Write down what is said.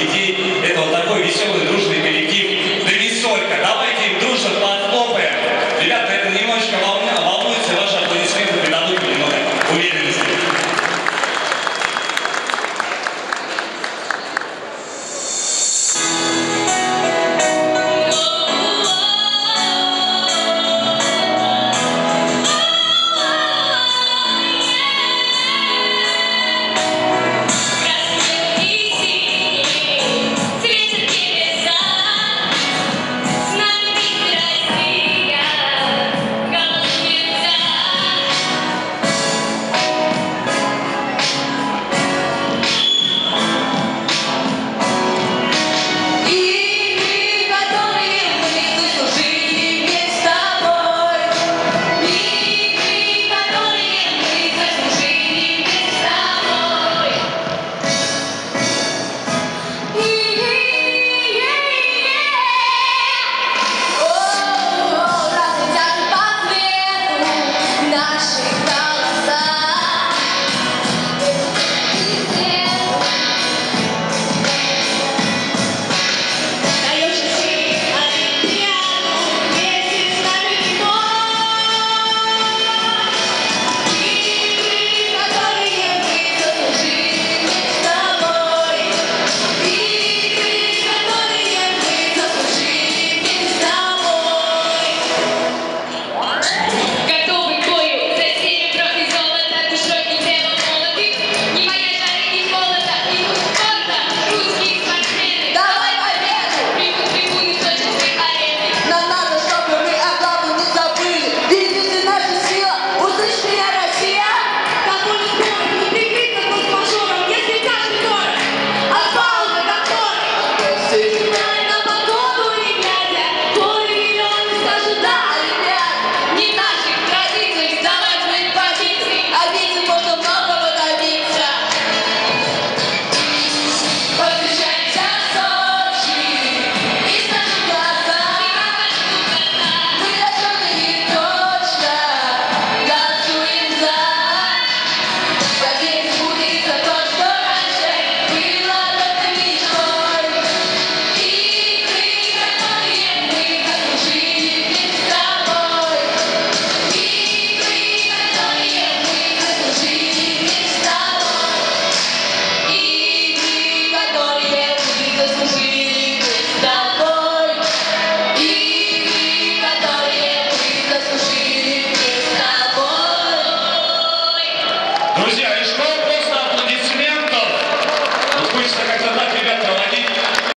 детей. Это вот такой веселый, дружный коллектив. Друзья,